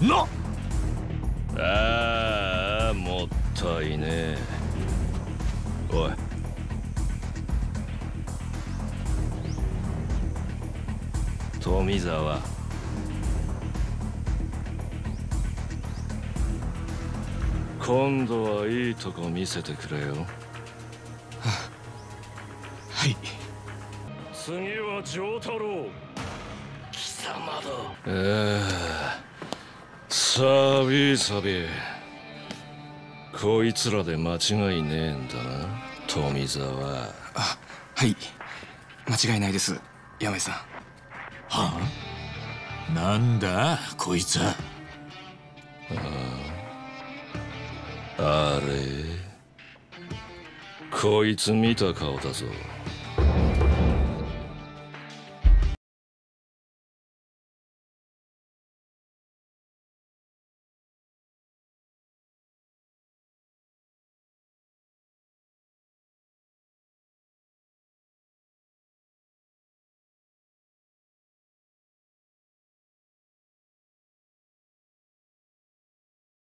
なああもったいねえ。おい。富沢今度はいいとこ見せてくれよ。はい。次は丈太郎。貴様だ。ええさびさびこいつらで間違いねえんだな富沢あはい。間違いないです山井さん。はあ？なんだこいつ。はあれ？こいつ見た顔だぞ